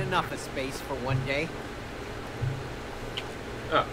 enough of space for one day. Oh.